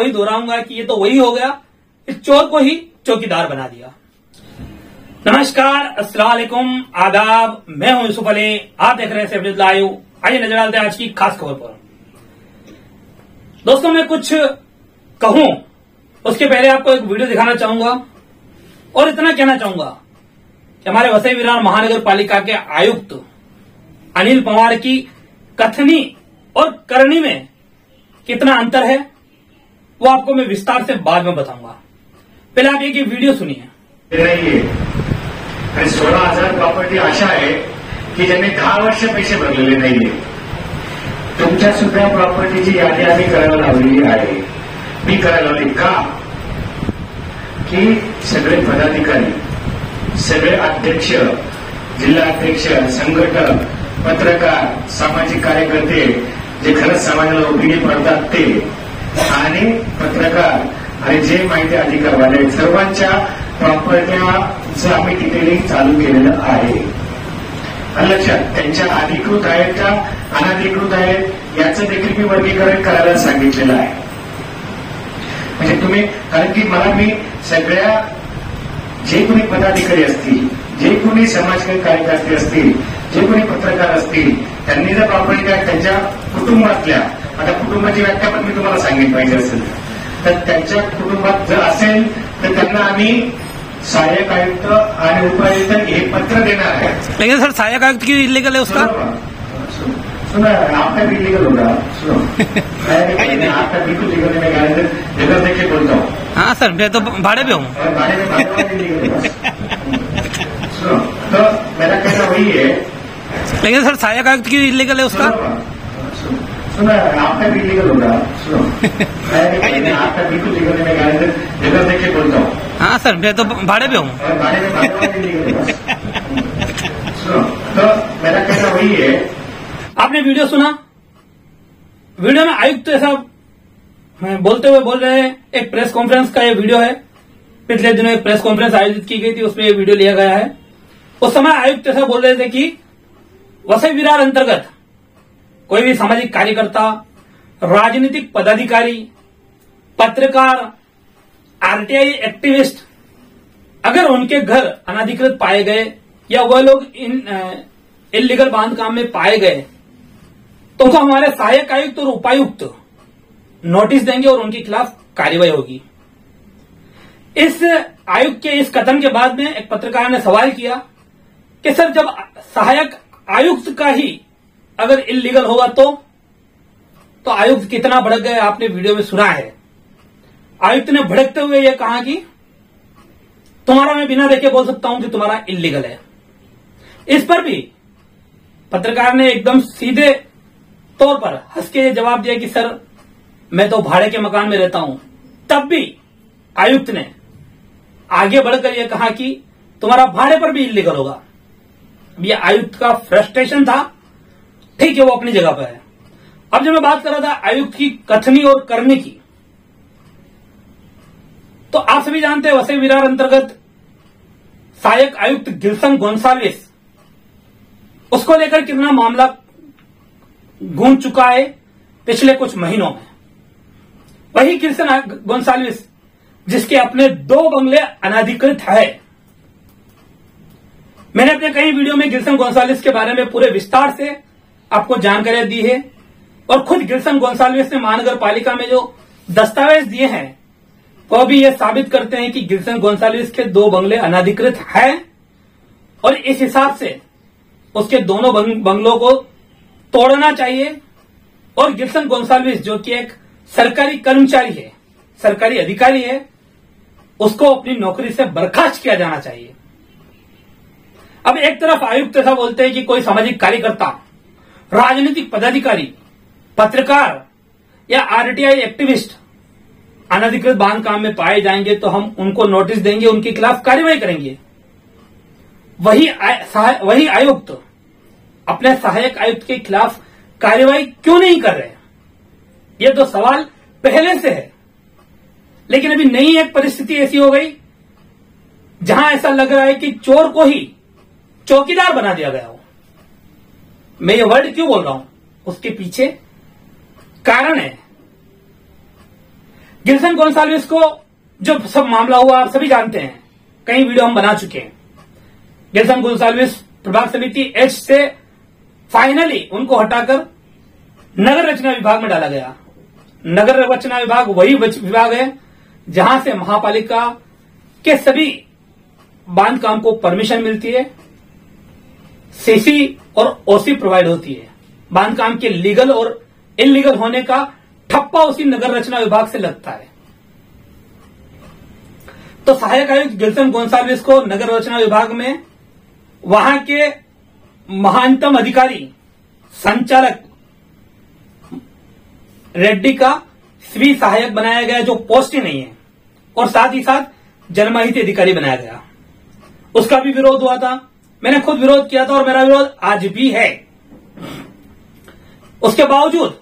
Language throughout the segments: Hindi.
वही दोहराऊँगा कि ये तो वही हो गया। इस चोर को ही चौकीदार बना दिया। नमस्कार, अस्सलाम वालेकुम, आदाब, मैं हूँ यूसुफ अली। आप देख रहे हैं लाइव। आइए नज़र डालते हैं आज की खास खबर पर। दोस्तों, मैं कुछ कहूँ, उसके पहले आपको एक वीडियो दिखाना चाहूँगा और इतना कहना चाहूँगा कि हमारे वसई विरार महानगर पालिका के आयुक्त अनिल पवार की कथनी और करनी में कितना अंतर है? वो आपको मैं विस्तार से बाद में बताऊँगा। पहले आप एक वीडियो सुनिए। सोळा हज़ार प्रॉपर्टी अशा आहे की ज्यांनी दहा वर्ष पैसे भरलेले नाहीये तुमच्या सुद्धा प्रॉपर्टीची यादी आम्ही करायला लावलेली मी का? पदाधिकारी, सगळे अध्यक्ष, जिल्हा संघटक, पत्रकार, सामाजिक कार्यकर्ते, जे खरंच समाजाला उपयोगी पडतात ते आणि पत्रकार आणि जे माहिती अधिकारवाले आहेत, सर्वांच्या प्रॉपर्टीचं आम्ही डिटेलिंग चालू केलेलं आहे. आणि लक्षात त्यांच्या अधिकृत आहेत का अनधिकृत आहेत याचं देखील मी वर्गीकरण करायला सांगितलेलं आहे. म्हणजे तुम्ही कारण की मला मी सगळ्या जे कोणी पदाधिकारी असतील जे कोणी समाजकारी कार्यकर्ते असतील जे कोणी पत्रकार असतील त्यांनी जर प्रॉपर्टी त्यांच्या कुटुंबातल्या आता कुटुंबाची व्याख्या पण मी तुम्हाला सांगितली पाहिजे असेल. तर त्यांच्या कुटुंबात जर असेल तर त्यांना आम्ही सहाय्यक आयुक्त आणि उपायुक्त हे पत्र देणार आहे. लेकिन सर सहायक आयुक्त क्यों इलीगल है उसका? सुनो आपका भी होगा. सुनो. आपका बिल्कुल है मैं गारंटर देख के बोलता हूँ. हाँ सर मैं तो भाड़े पे हूँ। सुनो तो मेरा कहना वही है. लेकिन सर सहायक आयुक्त क्यों इलीगल है उसका? सुनो सुनो आपका भी लीगल होगा सुनो। मैं आपका बिल्कुल लीगल है मैं गारंटर जगह देख के बोलता हूँ हाँ सर मैं तो भाड़े पे हूँ। सुनो तो मेरा कहना वही है। आपने वीडियो सुना? वीडियो में आयुक्त ऐसा बोलते हुए बोल रहे हैं एक प्रेस कॉन्फ्रेंस का ये वीडियो है। पिछले दिनों एक प्रेस कॉन्फ्रेंस आयोजित की गई थी उसमें ये वीडियो लिया गया है। उस समय आयुक्त ऐसा बोल रहे थे कि वसई विरार अंतर्गत कोई भी सामाजिक कार्यकर्ता, राजनीतिक पदाधिकारी, पत्रकार आरटीआई एक्टिविस्ट, अगर उनके घर अनाधिकृत पाए गए या वह लोग इन इलीगल बाँध काम में पाए गए तो उनको हमारे सहायक आयुक्त और उपायुक्त नोटिस देंगे और उनके खिलाफ कार्रवाई होगी। इस आयुक्त के इस कथन के बाद में एक पत्रकार ने सवाल किया कि सर, जब सहायक आयुक्त का ही अगर इलीगल होगा तो? तो आयुक्त कितना भड़क गए आपने वीडियो में सुना है। आयुक्त ने भड़कते हुए यह कहा कि तुम्हारा मैं बिना देखे बोल सकता हूँ कि तुम्हारा इलीगल है। इस पर भी पत्रकार ने एकदम सीधे तौर पर हंस के जवाब दिया कि, सर, मैं तो भाड़े के मकान में रहता हूँ। तब भी आयुक्त ने आगे बढ़कर यह कहा कि, तुम्हारा भाड़े पर भी इलीगल होगा। अब ये आयुक्त का फ्रस्ट्रेशन था। ठीक है वो अपनी जगह पर है। अब जब मैं बात कर रहा था आयुक्त की कथनी और करनी की तो आप सभी जानते हैं वसई विरार अंतर्गत सहायक आयुक्त गिल्सन गोन्साल्विस उसको लेकर कितना मामला गूंज चुका है पिछले कुछ महीनों में। वही गिल्सन गोन्साल्विस जिसके अपने दो बंगले अनाधिकृत है। मैंने अपने कई वीडियो में गिल्सन गोन्साल्विस के बारे में पूरे विस्तार से आपको जानकारी दी है और खुद गिल्सन गोन्साल्विस ने महानगर पालिका में जो दस्तावेज़ दिए हैं वह भी यह साबित करते हैं कि गिल्सन गोन्साल्विस के दो बंगले अनाधिकृत हैं और इस हिसाब से उसके दोनों बंग, बंगलों को तोड़ना चाहिए और गिल्सन गोन्साल्विस जो कि एक सरकारी कर्मचारी है सरकारी अधिकारी है उसको अपनी नौकरी से बर्खास्त किया जाना चाहिए। अब एक तरफ़ आयुक्त ऐसा बोलते हैं कि कोई सामाजिक कार्यकर्ता राजनीतिक पदाधिकारी, पत्रकार या आरटीआई एक्टिविस्ट अनधिकृत बाँध काम में पाए जाएँगे तो हम उनको नोटिस देंगे, उनके खिलाफ कार्रवाई करेंगे। वही सहाय- वही आयुक्त अपने सहायक आयुक्त के खिलाफ कार्रवाई क्यों नहीं कर रहे ये तो सवाल पहले से है। लेकिन अभी नई एक परिस्थिति ऐसी हो गई, जहाँ ऐसा लग रहा है कि चोर को ही चौकीदार बना दिया गया हो। मैं ये वर्ड क्यों बोल रहा हूँ? उसके पीछे कारण है। गिल्सन गोन्साल्विस को जो सब मामला हुआ, आप सभी जानते हैं, कई वीडियो हम बना चुके हैं। गिल्सन गोन्साल्विस प्रभाग समिति एच से फाइनली उनको हटाकर नगर रचना विभाग में डाला गया। नगर रचना विभाग वही विभाग है, जहाँ से महापालिका के सभी बाँध काम को परमिशन मिलती है। सीसी और ओसी प्रोवाइड होती है। बाँध काम के लीगल और इनलीगल होने का ठप्पा उसी नगर रचना विभाग से लगता है। तो सहायक आयुक्त गिल्सन गोन्साल्विस को नगर रचना विभाग में वहाँ के महानतम अधिकारी संचालक रेड्डी का स्वी सहायक बनाया गया, जो पोस्ट ही नहीं है, और साथ ही साथ जनमाहित अधिकारी बनाया गया। उसका भी विरोध हुआ था। मैंने खुद विरोध किया था और मेरा विरोध आज भी है। उसके बावजूद,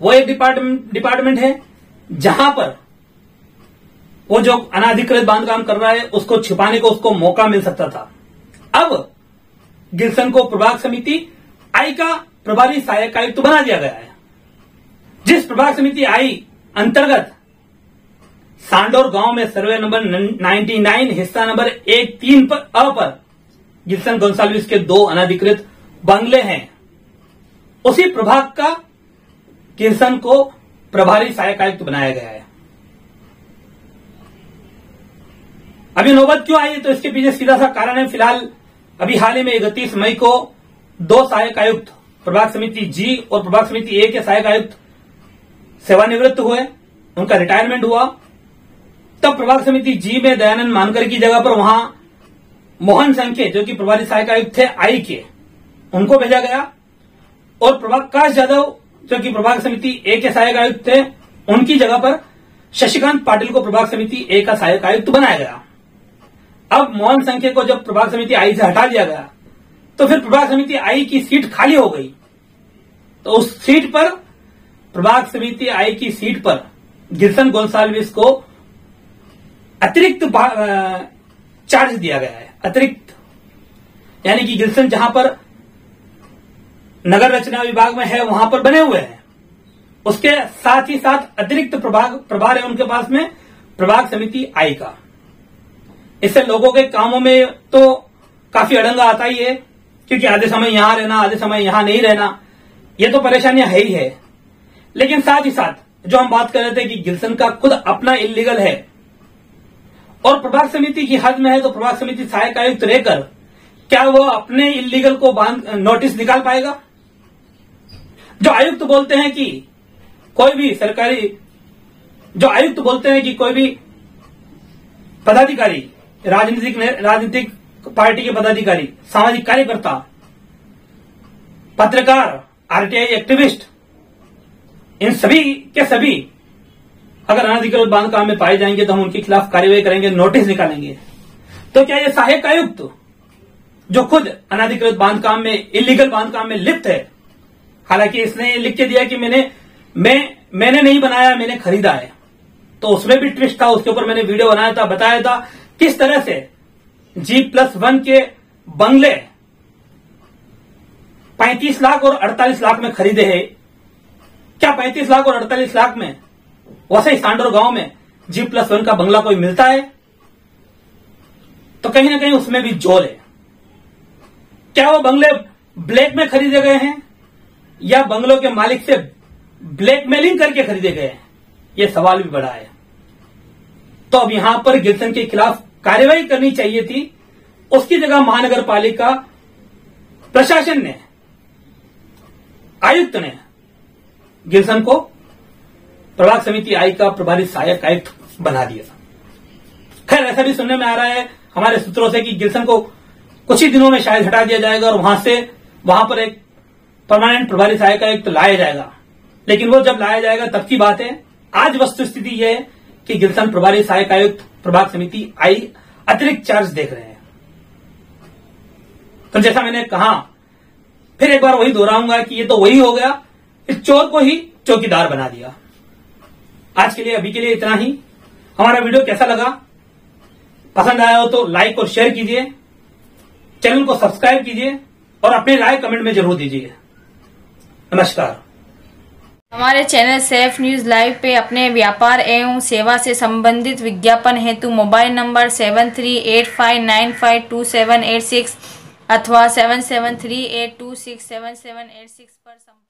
वो एक डिपार्टमेंट डिपार्टमेंट है, जहाँ पर वो जो अनाधिकृत बांधकाम कर रहा है, उसको छिपाने को उसको मौका मिल सकता था। अब गिल्सन को प्रभाग समिति, आई का प्रभारी सहायक आयुक्त तो बना दिया गया है। जिस प्रभाग समिति आई, अंतर्गत सांडोर गाँव में सर्वे नंबर 99 हिस्सा नंबर एक, तीन पर, अ पर गिल्सन गोन्साल्विस के दो अनाधिकृत बंगले हैं, उसी प्रभाग का गिल्सन को प्रभारी सहायक आयुक्त बनाया गया है। अभी नौबत क्यों आई है? तो इसके पीछे सीधा सा कारण है। फ़िलहाल, अभी हाल ही में इकतीस मई को दो सहायक आयुक्त प्रभाग समिति जी और प्रभाग समिति ए के सहायक आयुक्त सेवानिवृत्त हुए। उनका रिटायरमेंट हुआ। तब प्रभाग समिति जी में दयानंद मानकर की जगह पर वहाँ मोहन संख्य जो कि प्रभारी सहायक आयुक्त थे, आई के, उनको भेजा गया। और प्रभाकाश यादव, जो कि प्रभाग समिति ए के सहायक आयुक्त थे, उनकी जगह पर शशिकांत पाटिल को प्रभाग समिति ए का सहायक आयुक्त बनाया गया। अब मोहन संख्य को जब प्रभाग समिति आई से हटा दिया गया तो फिर प्रभाग समिति आई की सीट खाली हो गई। तो उस सीट पर, प्रभाग समिति आई की सीट पर गिरसन गोन्साल्विस को अतिरिक्त चार्ज दिया गया है। अतिरिक्त, यानी कि गिल्सन जहाँ पर नगर रचना विभाग में है, वहाँ पर बने हुए हैं। उसके साथ ही साथ अतिरिक्त प्रभाग, प्रभार है उनके पास में, प्रभाग समिति आई का। इससे लोगों के कामों में तो काफ़ी अड़ंगा आता ही है, क्योंकि आधे समय यहाँ रहना, आधे समय यहाँ नहीं रहना, ये तो परेशानियाँ है ही है। लेकिन साथ ही साथ, जो हम बात कर रहे थे कि गिल्सन का खुद अपना इलीगल है और प्रभाग समिति की हद में है तो प्रभाग समिति सहायक आयुक्त रहकर क्या वो अपने इलीगल को नोटिस निकाल पाएगा? जो आयुक्त बोलते हैं कि कोई भी सरकारी, जो आयुक्त बोलते हैं कि कोई भी पदाधिकारी, राजनीतिक राजनीतिक पार्टी के पदाधिकारी, सामाजिक कार्यकर्ता, पत्रकार आरटीआई एक्टिविस्ट इन सभी के सभी अगर अनाधिकृत बाँध में पाए जाएँगे तो हम उनके खिलाफ कार्यवाही करेंगे, नोटिस निकालेंगे। तो क्या ये सहायक आयुक्त, जो खुद अनाधिकृत बाँध काम में इलीगल बाँध काम में लिप्त है, हालाँकि इसने लिख के दिया कि मैंने, मैं, मैंने नहीं बनाया, मैंने खरीदा है। तो उसमें भी ट्विस्ट था, उसके ऊपर मैंने वीडियो बनाया था, बताया था, किस तरह से जी प्लस वन के बंगले 35 लाख और 48 लाख में खरीदे हैं। क्या 35 लाख और 48 लाख में वैसे ही सांडोर गाँव में जी प्लस वन का बंगला कोई मिलता है तो कहीं ना कहीं उसमें भी ज़ोर है। क्या वो बंगले ब्लैक में खरीदे गए हैं, या बंगलों के मालिक से ब्लैकमेलिंग करके खरीदे गए हैं? ये सवाल भी बड़ा है। तो अब यहाँ पर गिल्सन के खिलाफ कार्यवाही करनी चाहिए थी। उसकी जगह महानगर पालिका प्रशासन ने, आयुक्त ने गिल्सन को प्रभाग समिति आई का प्रभारी सहायक आयुक्त बना दिया था। खैर, ऐसा भी सुनने में आ रहा है हमारे सूत्रों से कि गिल्सन को कुछ ही दिनों में शायद हटा दिया जाएगा और वहाँ से, वहाँ पर एक परमानेंट प्रभारी सहायक आयुक्त लाया जाएगा। लेकिन वो जब लाया जाएगा, तब की बात है, आज वस्तु स्थिति यह है कि गिल्सन प्रभारी सहायक आयुक्त, प्रभाग समिति आई अतिरिक्त चार्ज देख रहे हैं। तो जैसा मैंने कहा, फिर एक बार वही दोहराऊँगा कि ये तो वही हो गया, इस चोर को ही चौकीदार बना दिया। आज के लिए, अभी के लिए इतना ही। हमारा वीडियो कैसा लगा? पसंद आया हो तो लाइक और शेयर कीजिए। चैनल को सब्सक्राइब कीजिए और अपने राय कमेंट में ज़रूर दीजिए। नमस्कार। हमारे चैनल सेफ़ न्यूज़ लाइव पे अपने व्यापार एवं सेवा से संबंधित विज्ञापन हेतु mobile number seven three eight five nine five two seven eight six अथवा seven seven three eight two six seven seven eight six पर संपर्क